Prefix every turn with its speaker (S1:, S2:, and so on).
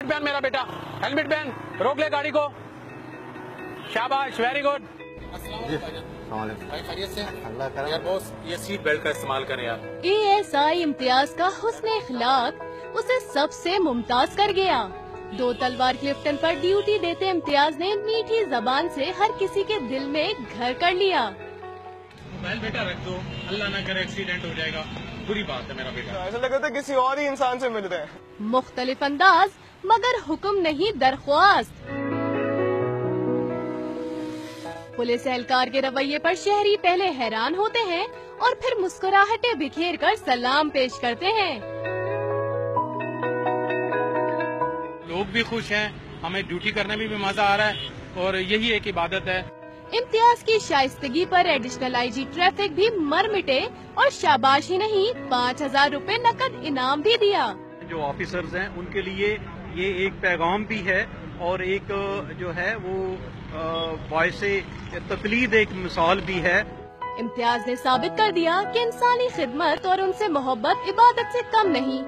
S1: पहन मेरा बेटा हेलमेट पहन रोक ले गाड़ी को शाबाश वेरी गुड
S2: भाई
S3: अल्लाह
S2: यार बॉस ये सीट बेल्ट का इस्तेमाल करें यार।
S4: एएसआई इम्तियाज़ का हुस्न अखलाक उसे सबसे मुमताज़ कर गया। दो तलवार क्लिफ्टन पर ड्यूटी देते इम्तियाज़ ने मीठी जबान से हर किसी के दिल में घर कर लिया।
S1: मोबाइल बेटा रख दो। अल्लाह ना करे एक्सीडेंट हो जाएगा। बुरी बात है मेरा बेटा।
S5: ऐसा लगा था किसी और ही इंसान से मिल रहे हैं।
S4: मुख्तलिफ़ अंदाज मगर हुक्म नहीं दरख्वास्त। पुलिस एहलकार के रवैये पर शहरी पहले हैरान होते हैं और फिर मुस्कुराहटे बिखेर कर सलाम पेश करते हैं।
S1: लोग भी खुश हैं हमें ड्यूटी करने में भी मज़ा आ रहा है और यही एक इबादत है।
S4: इम्तियाज़ की शाइस्तगी पर एडिशनल आईजी ट्रैफ़िक भी मर मिटे और शाबाश ही नहीं पाँच हज़ार रूपए नकद इनाम भी दिया।
S6: जो ऑफिसर्स हैं उनके लिए ये एक पैगाम भी है और एक जो है वो वॉइस तकलीद एक मिसाल भी है।
S4: इम्तियाज़ ने साबित कर दिया कि इंसानी खिदमत और उनसे मोहब्बत इबादत से कम नहीं।